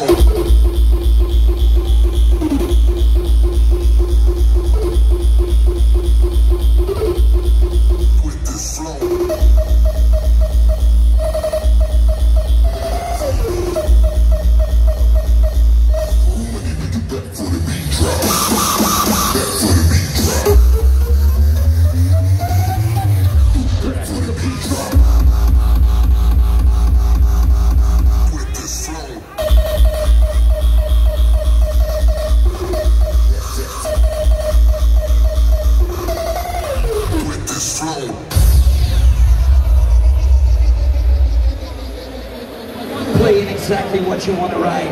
with exactly what you want to write.